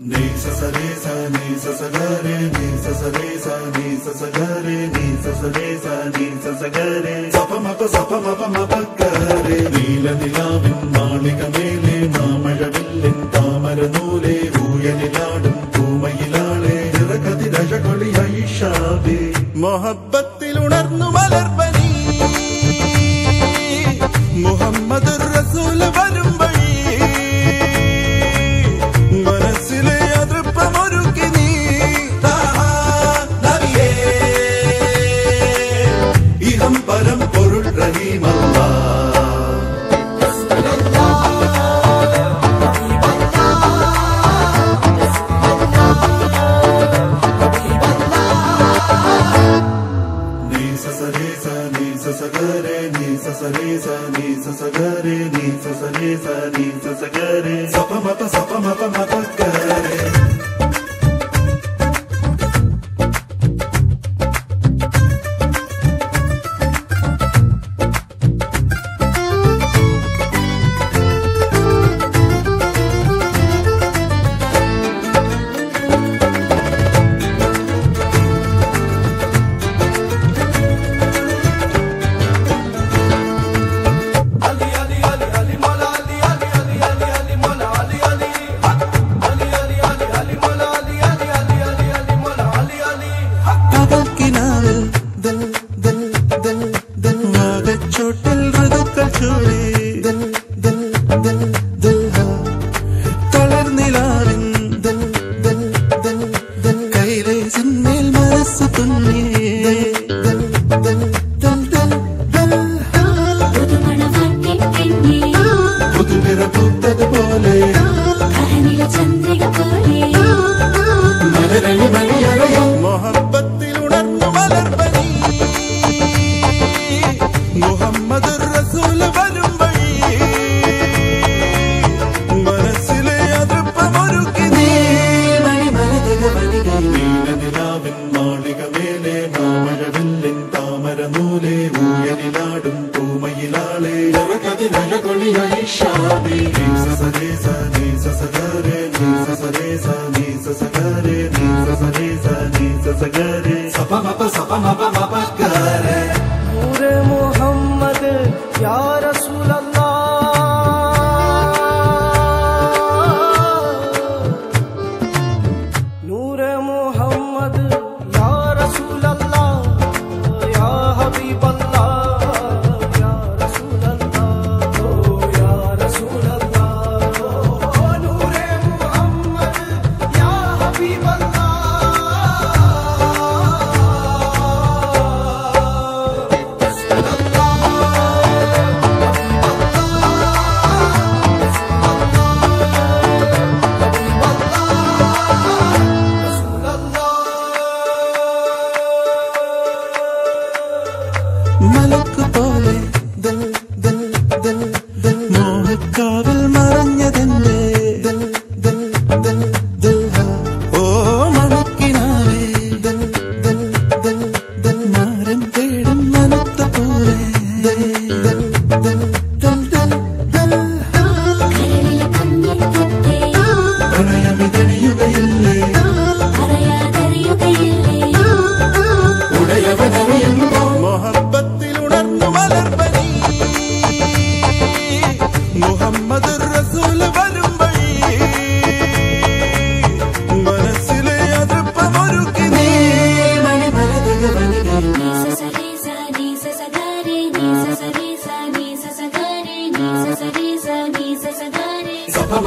നീ സസദേ സ നീ സസഗരേ നീ സസദേ സ നീ സസഗരേ നീ സസദേ സ നീ സസഗരേ സപമപ സപമപ മപക്കരേ നീല നിലാവിൻ മാളിക മേലെ മാമഴവില്ലിൻ താമര നൂലേ ഊയലിലാടും പൂമയിലാളെ ഇറക്കതിരഴകൊളി ഐഷാദേ മൊഹബത്തിലുണർന്നു മലർവ ससगरे नि ससरे सनि ससगरे सलेस सगरे सप मत सपमत मत म لسه துன்யே പൂത്തത് പോലെ ചന്ദ്രിക പോലെ മലരളി മണിയറയും മൊഹബത്തിൽ ഉണർന്നു മലർവനി മുഹമ്മദ് റസൂൽ pa ma pa sa pa ma pa ma pa ga. നിറഞ്ഞതെന്റെ ഓ മുഹമ്മദ്